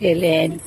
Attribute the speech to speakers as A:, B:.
A: Dylan